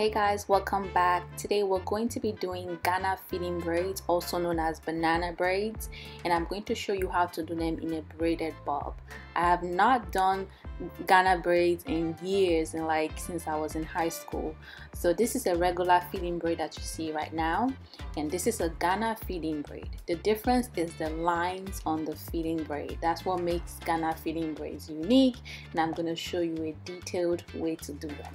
Hey guys, welcome back. Today we're going to be doing Ghana feed-in braids, also known as banana braids, and I'm going to show you how to do them in a braided bob. I have not done Ghana braids in years and like since I was in high school. So this is a regular feed-in braid that you see right now, and this is a Ghana feed-in braid. The difference is the lines on the feed-in braid. That's what makes Ghana feed-in braids unique, and I'm going to show you a detailed way to do them.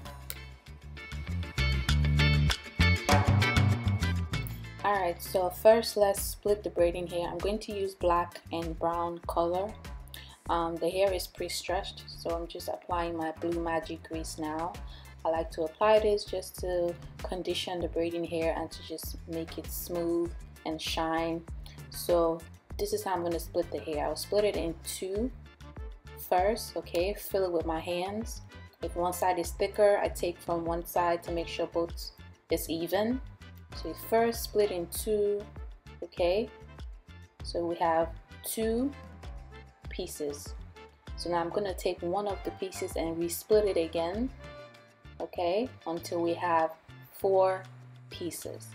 Alright, so first let's split the braiding hair. I'm going to use black and brown color. Um, the hair is pre-stretched, so I'm just applying my blue magic grease now. I like to apply this just to condition the braiding hair and to just make it smooth and shine. So this is how I'm going to split the hair. I'll split it in two first, okay? Fill it with my hands. If one side is thicker, I take from one side to make sure both is even so you first split in two, okay? So we have two pieces. So now I'm going to take one of the pieces and resplit it again, okay, until we have four pieces.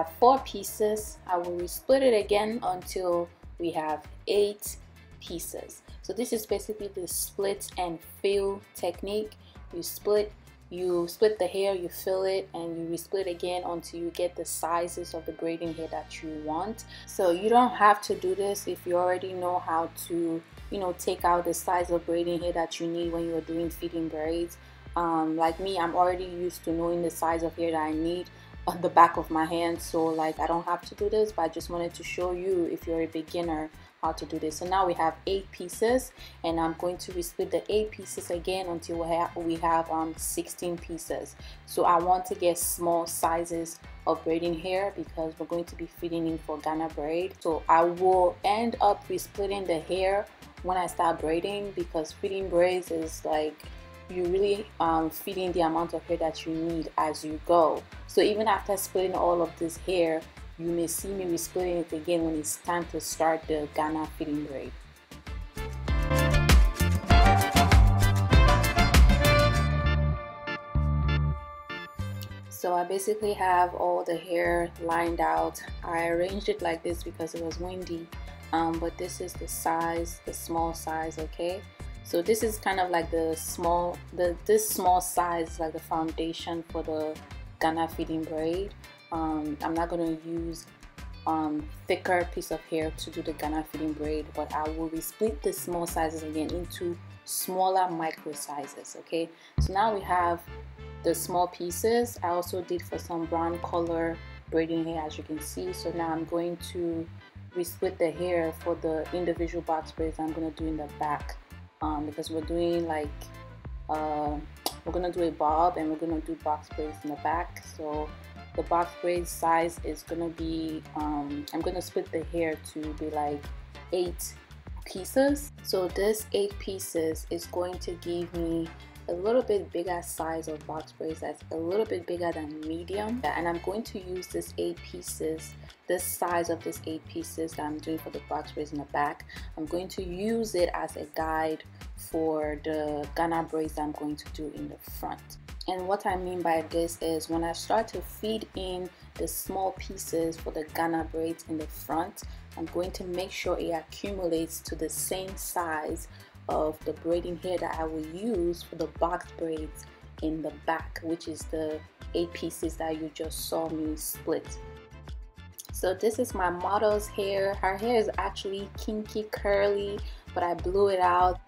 Have four pieces I will split it again until we have eight pieces. So this is basically the split and fill technique. You split you split the hair you fill it and you resplit again until you get the sizes of the braiding hair that you want. So you don't have to do this if you already know how to you know take out the size of braiding hair that you need when you're doing feed-in braids. Um, like me I'm already used to knowing the size of hair that I need on the back of my hand so like I don't have to do this but I just wanted to show you if you're a beginner how to do this. So now we have eight pieces and I'm going to resplit the eight pieces again until we have, we have um, 16 pieces. So I want to get small sizes of braiding hair because we're going to be feeding in for Ghana braid. So I will end up resplitting the hair when I start braiding because feed-in braids is like you really um, feeding the amount of hair that you need as you go. So even after splitting all of this hair, you may see me resplitting it again when it's time to start the Ghana feed-in braid. So I basically have all the hair lined out. I arranged it like this because it was windy, um, but this is the size, the small size, okay? So this is kind of like the small, the this small size like the foundation for the Ghana feed-in braid. Um, I'm not going to use um, thicker piece of hair to do the Ghana feed-in braid, but I will split the small sizes again into smaller micro sizes. Okay, so now we have the small pieces. I also did for some brown color braiding hair as you can see. So now I'm going to resplit the hair for the individual box braids I'm going to do in the back um, because we're doing like uh, we're gonna do a bob and we're gonna do box braids in the back. So the box braid size is gonna be um, I'm gonna split the hair to be like eight pieces. So this eight pieces is going to give me a little bit bigger size of box braids that's a little bit bigger than medium. And I'm going to use this eight pieces this size of this eight pieces that I'm doing for the box braids in the back. I'm going to use it as a guide for the Ghana braids I'm going to do in the front. And what I mean by this is when I start to feed in the small pieces for the Ghana braids in the front I'm going to make sure it accumulates to the same size of the braiding hair that I will use for the box braids in the back which is the eight pieces that you just saw me split. So this is my model's hair. Her hair is actually kinky curly but I blew it out.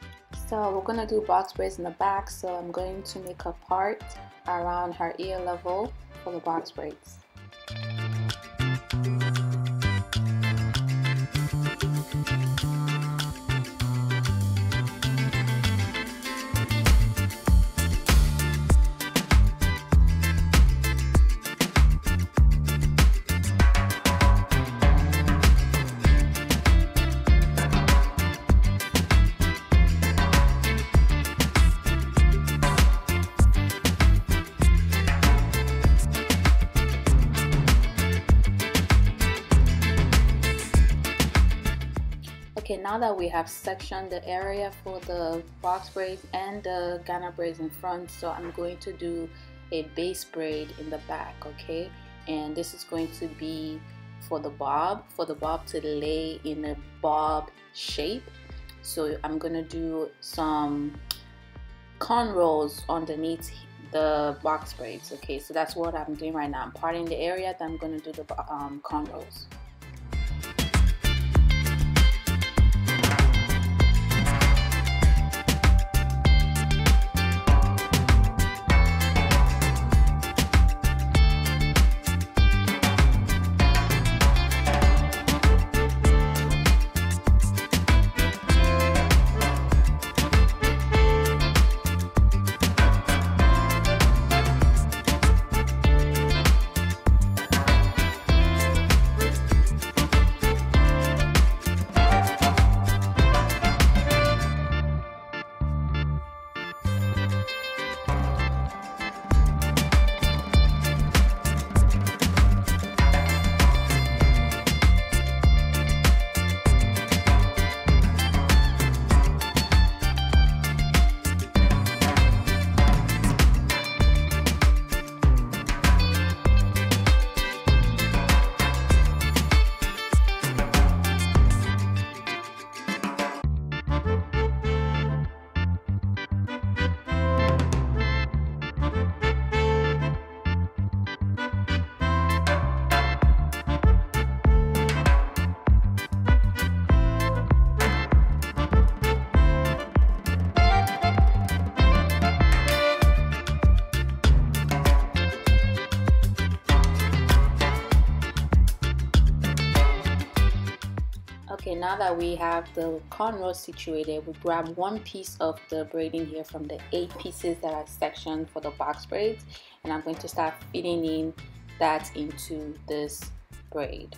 So we're gonna do box braids in the back. So I'm going to make a part around her ear level for the box braids Okay, now that we have sectioned the area for the box braids and the Ghana braids in front, so I'm going to do a base braid in the back, okay? And this is going to be for the bob, for the bob to lay in a bob shape. So I'm gonna do some cornrows underneath the box braids, okay? So that's what I'm doing right now. I'm parting the area, then I'm gonna do the um, cornrows. Okay, now that we have the cornrows situated, we grab one piece of the braiding here from the eight pieces that are sectioned for the box braids and I'm going to start fitting in that into this braid.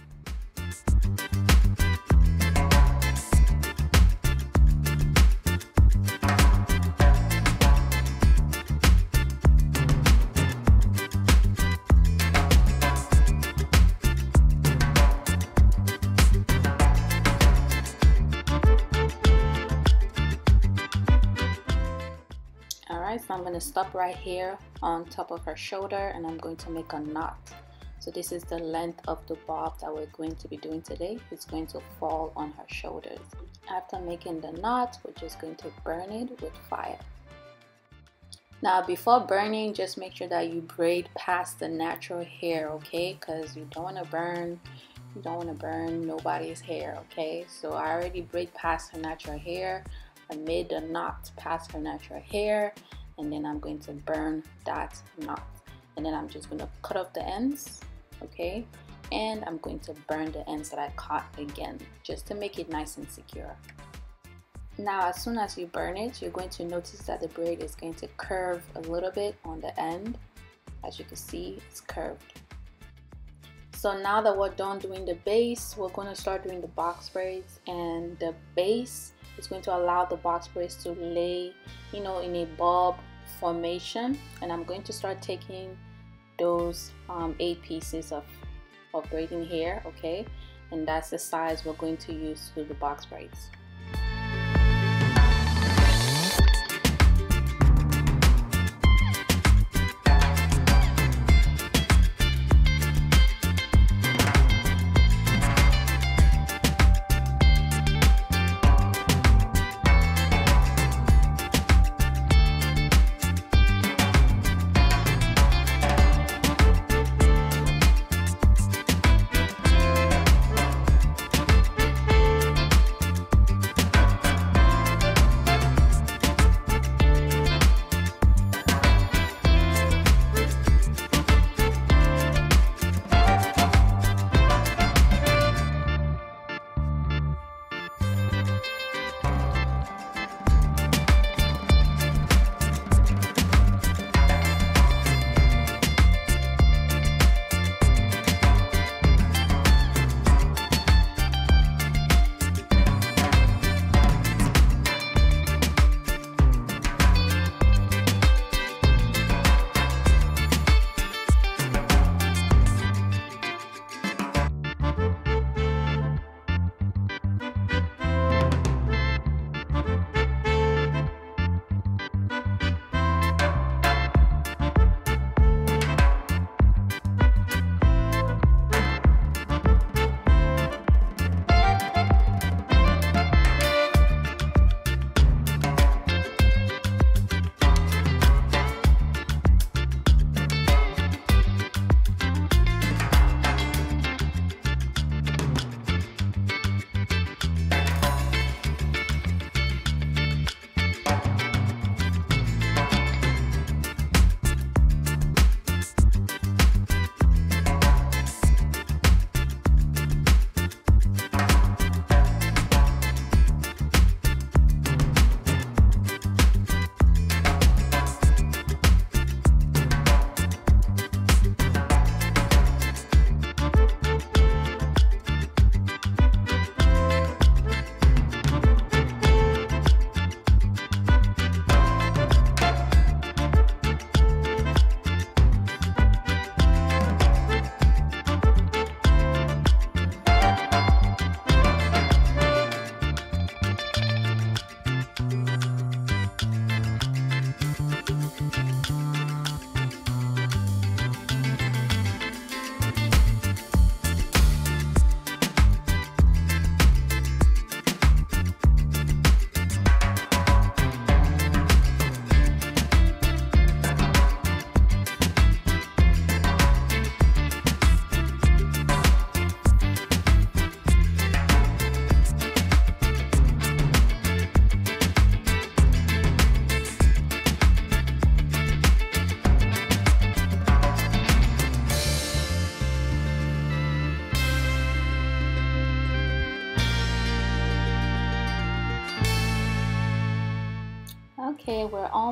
Going to stop right here on top of her shoulder and I'm going to make a knot. So this is the length of the bob that we're going to be doing today. It's going to fall on her shoulders. After making the knot we're just going to burn it with fire. Now before burning just make sure that you braid past the natural hair okay? Because you don't want to burn you don't want to burn nobody's hair okay? So I already braid past her natural hair. I made the knot past her natural hair and then I'm going to burn that knot. And then I'm just going to cut off the ends okay? And I'm going to burn the ends that I cut again just to make it nice and secure. Now as soon as you burn it you're going to notice that the braid is going to curve a little bit on the end. As you can see it's curved. So now that we're done doing the base we're going to start doing the box braids. And the base is going to allow the box braids to lay you know in a bob formation. And I'm going to start taking those um, eight pieces of, of braiding hair okay? And that's the size we're going to use to the box braids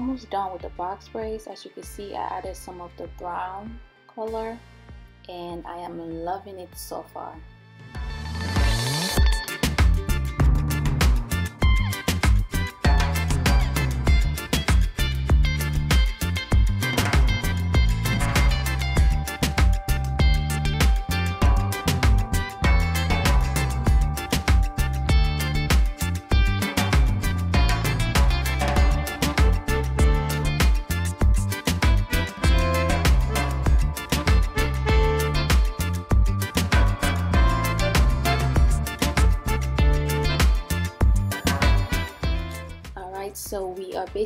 almost done with the box braids. As you can see, I added some of the brown color and I am loving it so far.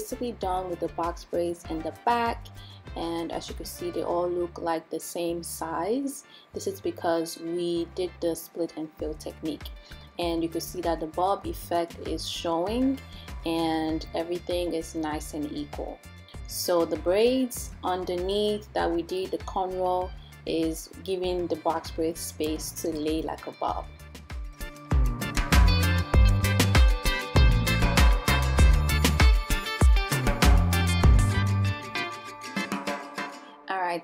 Basically done with the box braids in the back and as you can see they all look like the same size. This is because we did the split and fill technique. And you can see that the bob effect is showing and everything is nice and equal. So the braids underneath that we did the cornrow is giving the box braid space to lay like a bob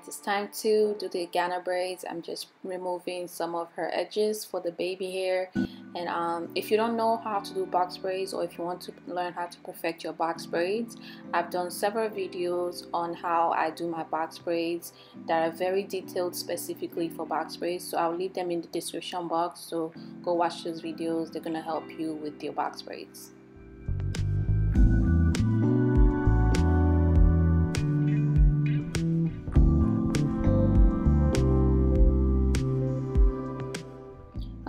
it's time to do the Ghana braids. I'm just removing some of her edges for the baby hair. And um, if you don't know how to do box braids or if you want to learn how to perfect your box braids, I've done several videos on how I do my box braids that are very detailed specifically for box braids. So I'll leave them in the description box. So go watch those videos. They're going to help you with your box braids.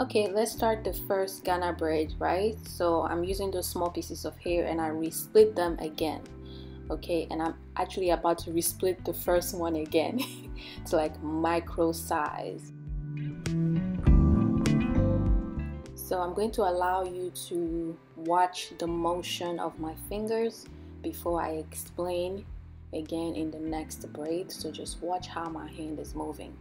Okay, let's start the first Ghana braid, right? So I'm using those small pieces of hair and I resplit them again. Okay, and I'm actually about to resplit the first one again to like micro size. So I'm going to allow you to watch the motion of my fingers before I explain again in the next braid. So just watch how my hand is moving.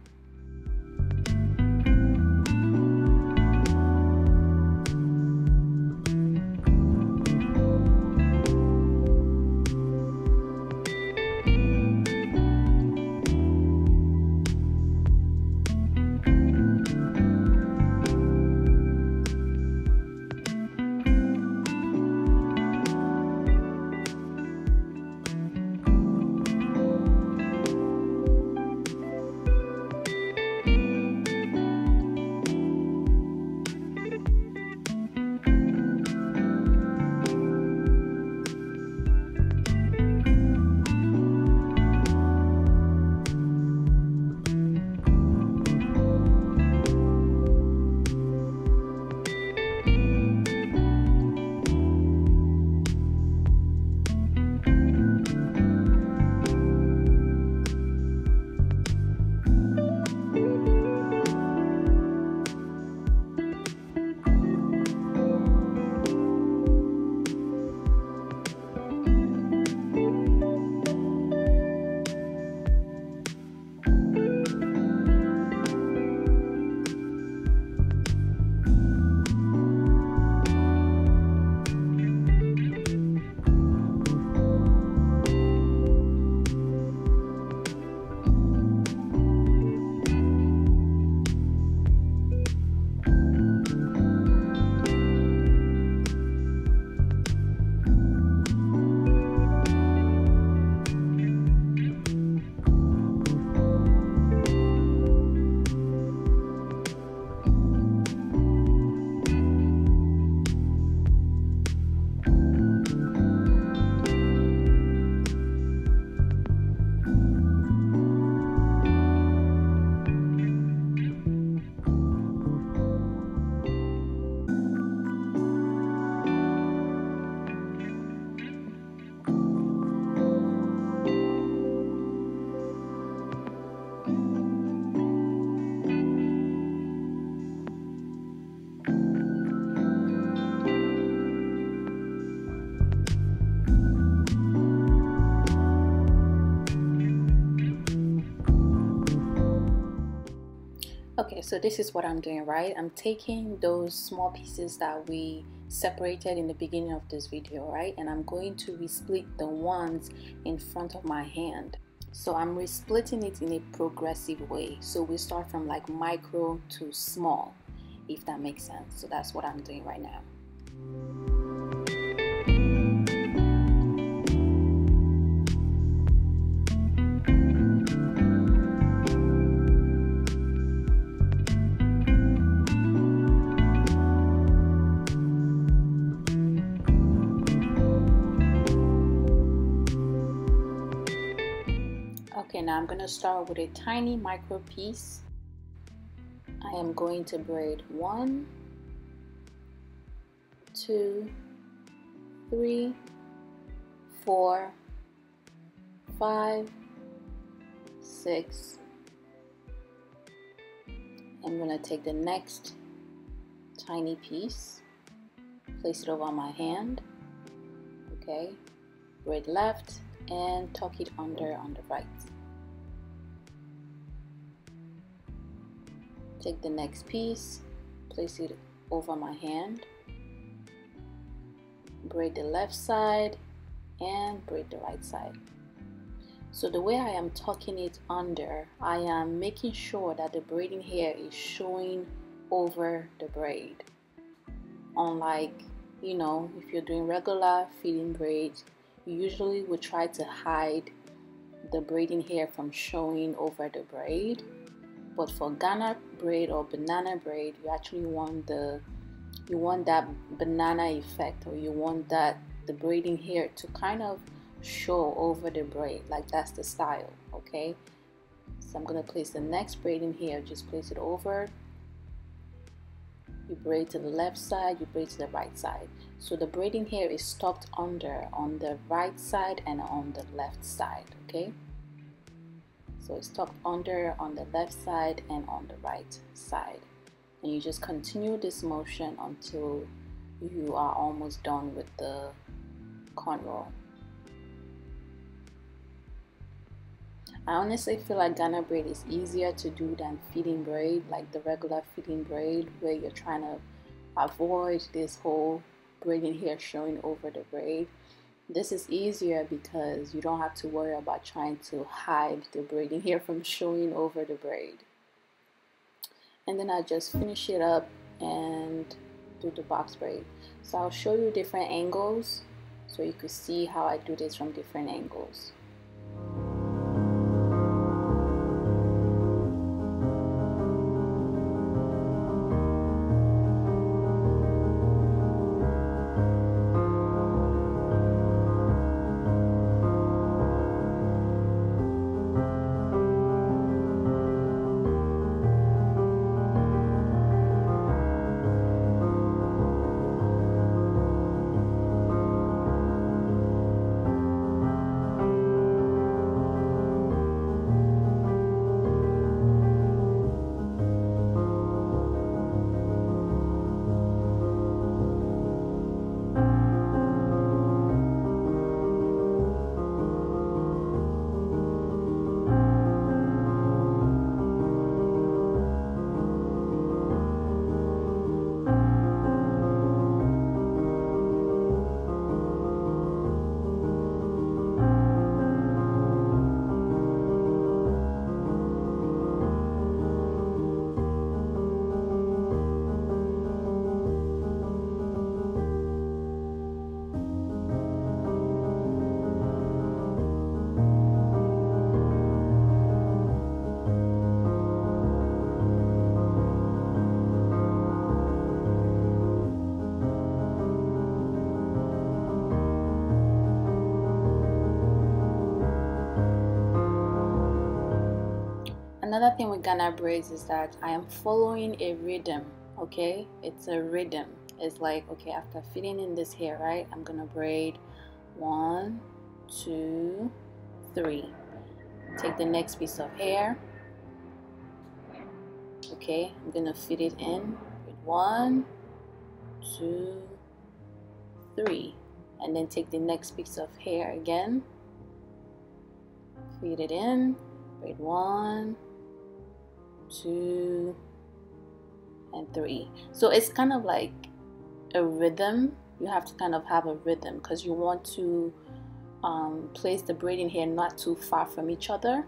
So this is what I'm doing, right? I'm taking those small pieces that we separated in the beginning of this video right? And I'm going to resplit the ones in front of my hand. So I'm resplitting it in a progressive way. So we start from like micro to small if that makes sense. So that's what I'm doing right now Now I'm going to start with a tiny micro piece. I am going to braid one, two, three, four, five, six. I'm going to take the next tiny piece, place it over my hand, okay, braid left and tuck it under on the right. Take the next piece place it over my hand braid the left side and braid the right side. So the way I am tucking it under I am making sure that the braiding hair is showing over the braid. Unlike you know if you're doing regular fitting braids you usually would try to hide the braiding hair from showing over the braid but for Ghana braid or banana braid you actually want the you want that banana effect or you want that the braiding here to kind of show over the braid like that's the style okay? So I'm gonna place the next braid in here just place it over. You braid to the left side you braid to the right side. So the braiding here is stopped under on the right side and on the left side okay so it's tucked under on the left side and on the right side and you just continue this motion until you are almost done with the cornrow I honestly feel like Ghana braid is easier to do than feed-in braid, like the regular feed-in braid where you're trying to avoid this whole braiding hair showing over the braid. This is easier because you don't have to worry about trying to hide the braiding here from showing over the braid. And then I just finish it up and do the box braid. So I'll show you different angles so you could see how I do this from different angles. Another thing with Ghana braids is that I am following a rhythm okay? It's a rhythm. It's like okay after fitting in this hair right I'm gonna braid one two three. Take the next piece of hair. Okay I'm gonna fit it in with one two three. And then take the next piece of hair again. Feed it in braid one two and three. So it's kind of like a rhythm. You have to kind of have a rhythm because you want to um, place the braiding hair not too far from each other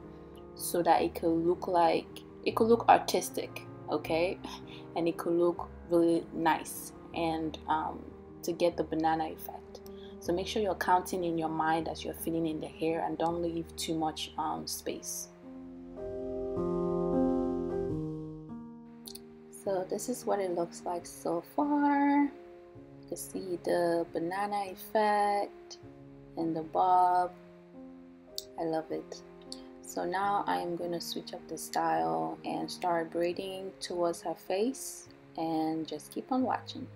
so that it could look like it could look artistic okay? And it could look really nice and um, to get the banana effect. So make sure you're counting in your mind as you're filling in the hair and don't leave too much um, space so this is what it looks like so far. You can see the banana effect and the bob. I love it. So now I am going to switch up the style and start braiding towards her face and just keep on watching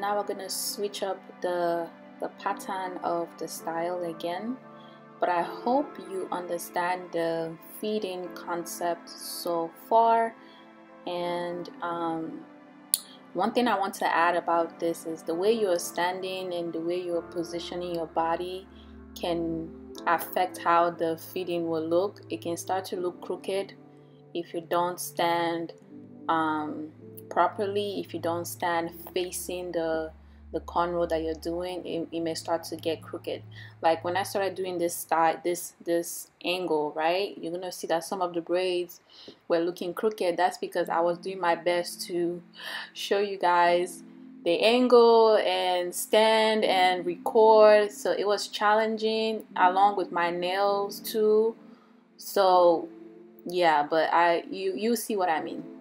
now we're going to switch up the, the pattern of the style again. But I hope you understand the feeding concept so far. And um, one thing I want to add about this is the way you're standing and the way you're positioning your body can affect how the feeding will look. It can start to look crooked if you don't stand um, properly if you don't stand facing the the cornrow that you're doing it, it, may start to get crooked. Like when I started doing this style this this angle right you're gonna see that some of the braids were looking crooked. That's because I was doing my best to show you guys the angle and stand and record. So it was challenging along with my nails too. So yeah but I you you see what I mean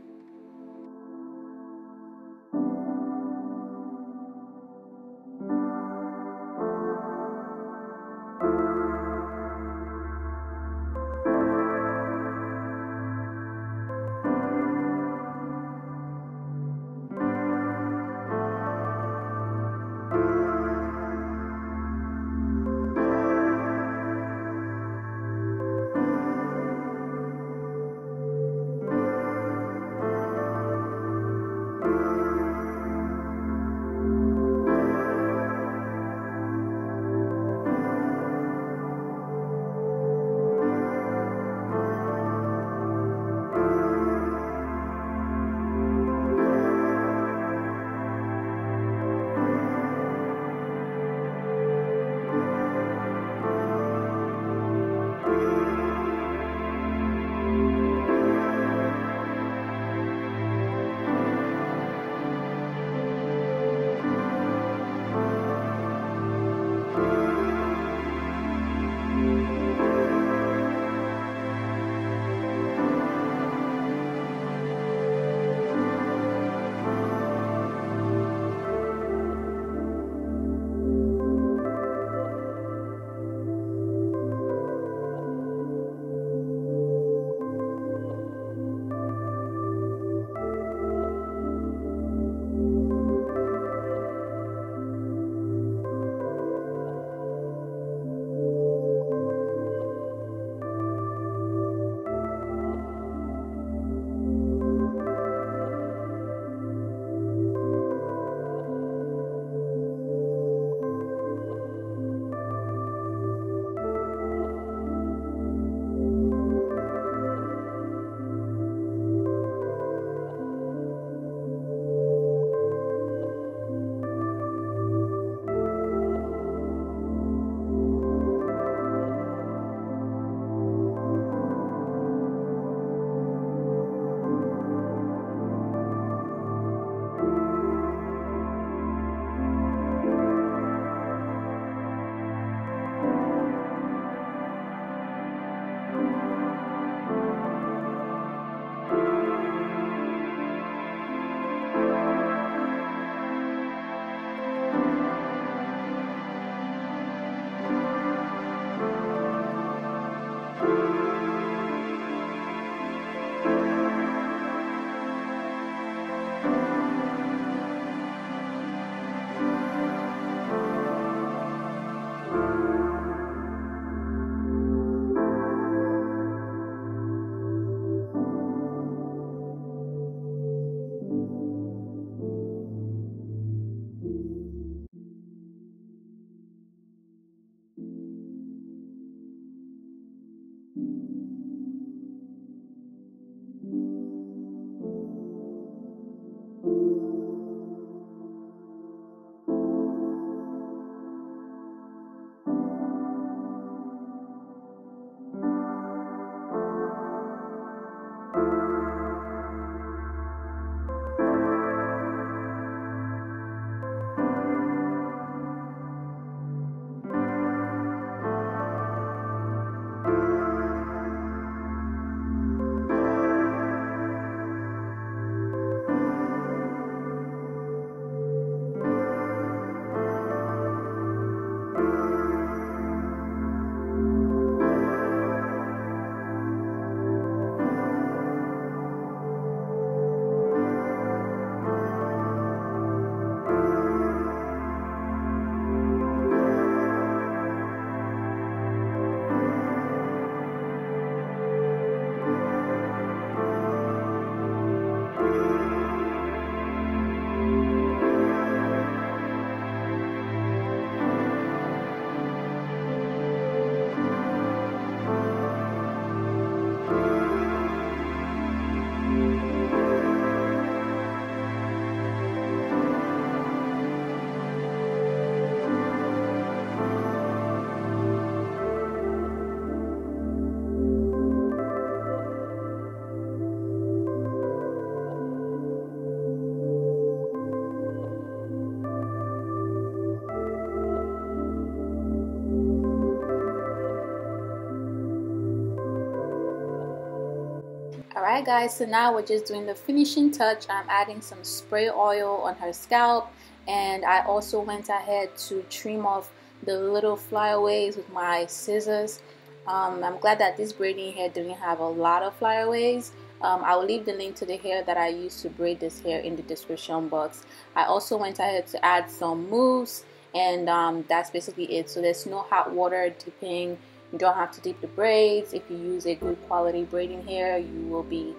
Alright guys, so now we're just doing the finishing touch. I'm adding some spray oil on her scalp and I also went ahead to trim off the little flyaways with my scissors. Um, I'm glad that this braiding hair didn't have a lot of flyaways. Um, I will leave the link to the hair that I used to braid this hair in the description box. I also went ahead to add some mousse and um, that's basically it. So there's no hot water dipping you don't have to dip the braids. If you use a good quality braiding hair, you will be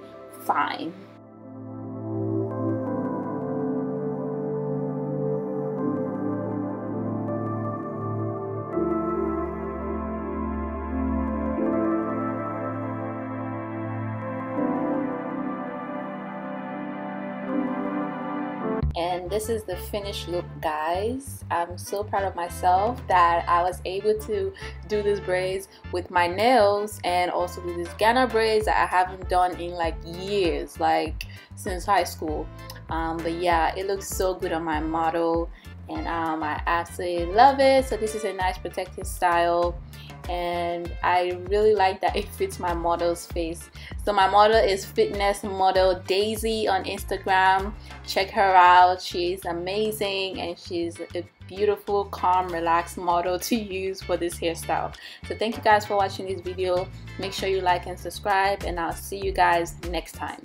fine. And this is the finished look guys. I'm so proud of myself that I was able to do this braids with my nails and also do these Ghana braids that I haven't done in like years like since high school. Um, but yeah it looks so good on my model and um, I absolutely love it. So this is a nice protective style and I really like that it fits my model's face. So my model is fitness model Daisy on Instagram. Check her out. She's amazing and she's a beautiful, calm, relaxed model to use for this hairstyle. So thank you guys for watching this video. Make sure you like and subscribe and I'll see you guys next time.